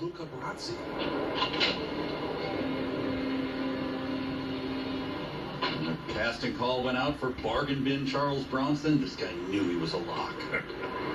Luca Brazzi. Casting call went out for bargain bin Charles Bronson, this guy knew he was a lock.